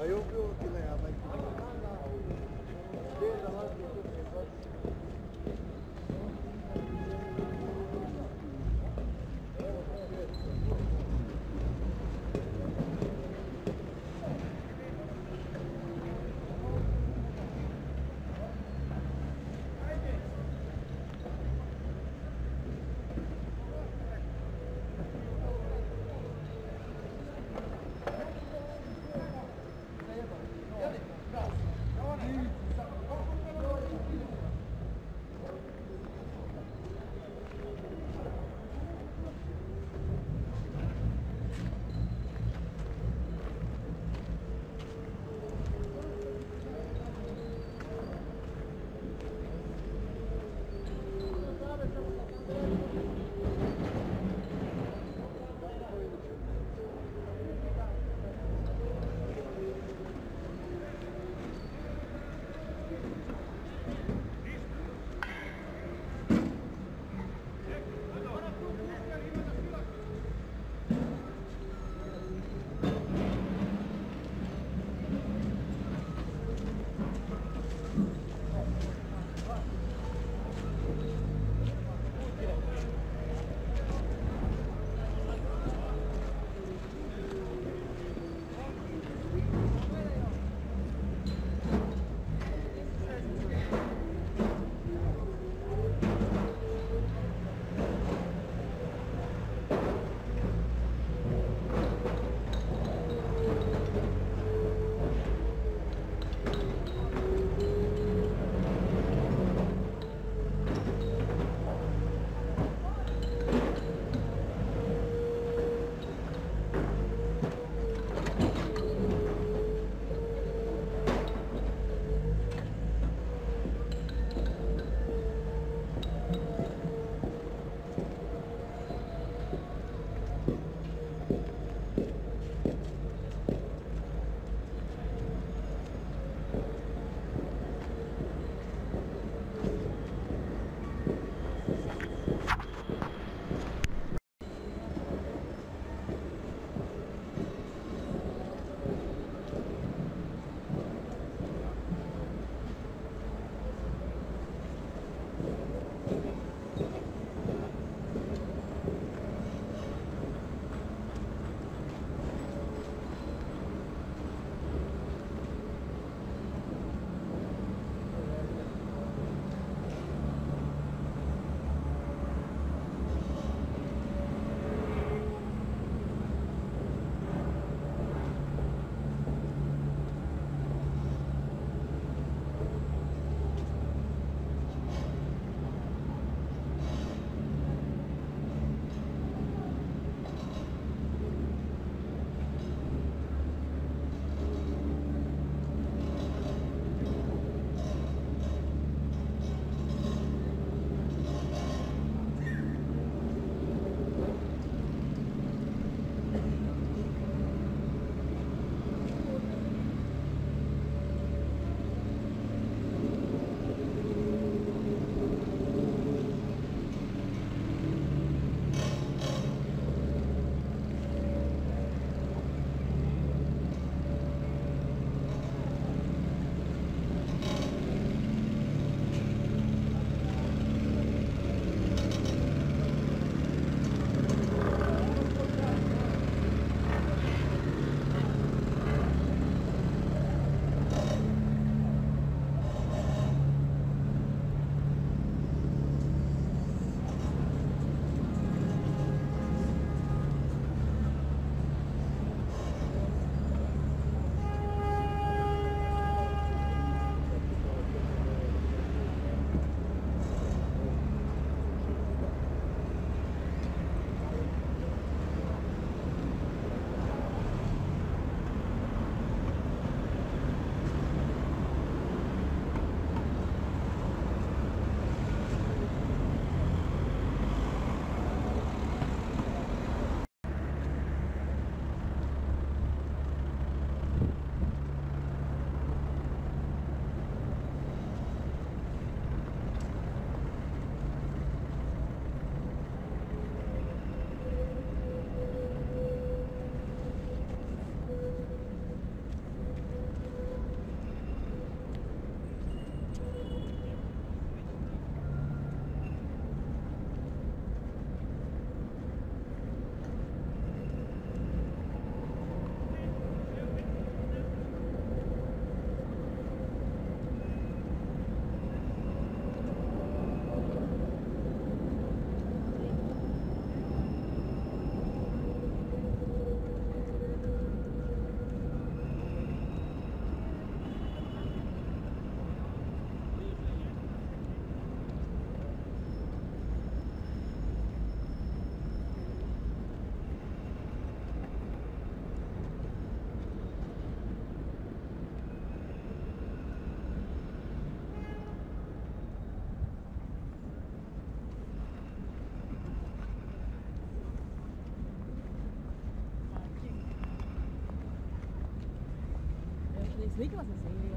अयोग्य होती नाही आम्हाला ですね。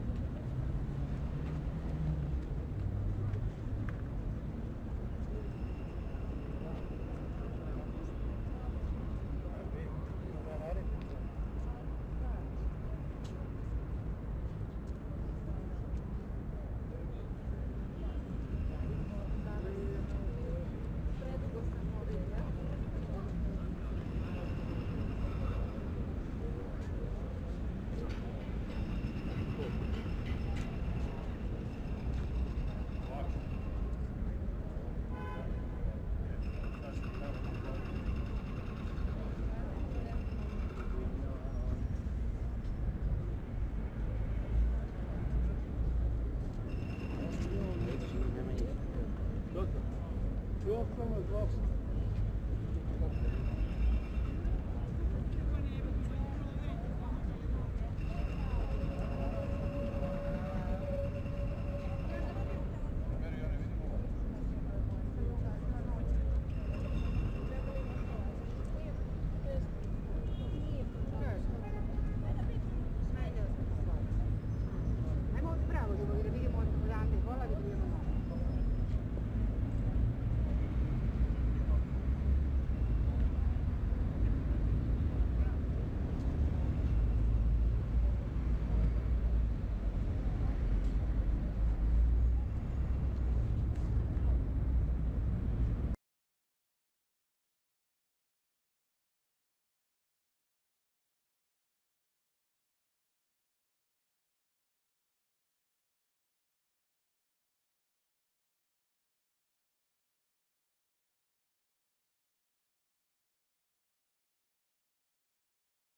Türken und was.